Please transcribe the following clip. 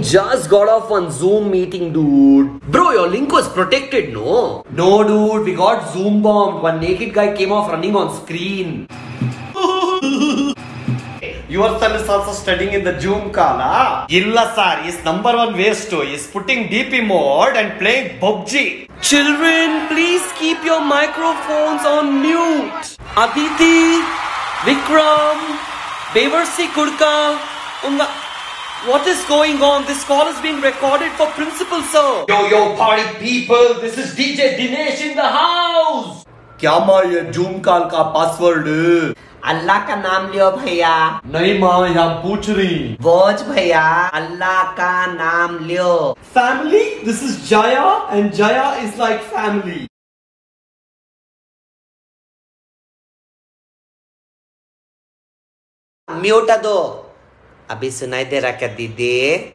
Just got off one Zoom meeting, dude. Bro, your link was protected, no? No, dude, we got Zoom bombed. One naked guy came off running on screen. Your son is also studying in the Zoom call, ah? Illa sir, his number one waste to is putting DP mode and playing PUBG. Children, please keep your microphones on mute. Aditi, Vikram, Bevarsi Kudka, Unga. What is going on? This call is being recorded for principal, sir. Yo, yo, party people, this is DJ Dinesh in the house. क्या माँ ये zoom call का password अल्लाह का नाम लियो भैया नहीं माँ यहाँ पूछ रही बोझ भैया अल्लाह का नाम लियो Family, this is Jaya and Jaya is like family. Mute दो Abi Sunai Deraka Dede.